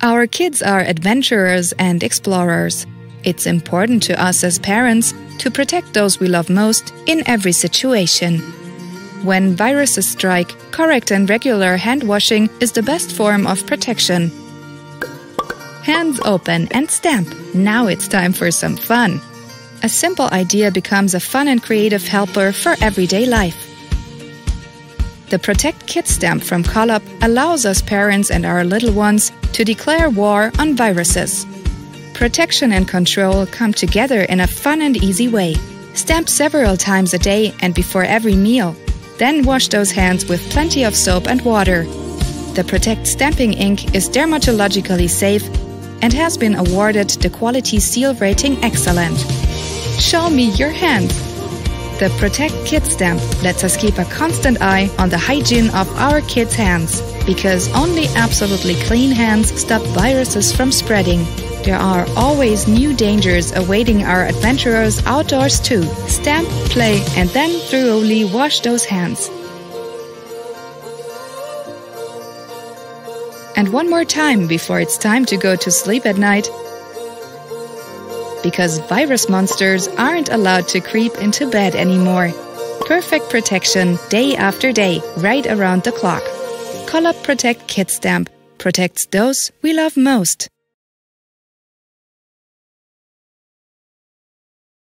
Our kids are adventurers and explorers. It's important to us as parents to protect those we love most in every situation. When viruses strike, correct and regular hand washing is the best form of protection. Hands open and stamp. Now it's time for some fun. A simple idea becomes a fun and creative helper for everyday life. The Protect Kid stamp from COLOP allows us parents and our little ones to declare war on viruses. Protection and control come together in a fun and easy way. Stamp several times a day and before every meal. Then wash those hands with plenty of soap and water. The Protect stamping ink is dermatologically safe and has been awarded the Quality Seal rating Excellent. Show me your hand. The Protect Kid stamp lets us keep a constant eye on the hygiene of our kids' hands because only absolutely clean hands stop viruses from spreading. There are always new dangers awaiting our adventurers outdoors too. Stamp, play, and then thoroughly wash those hands. And one more time before it's time to go to sleep at night. Because virus monsters aren't allowed to creep into bed anymore. Perfect protection day after day, right around the clock. COLOP Protect Kid Stamp protects those we love most.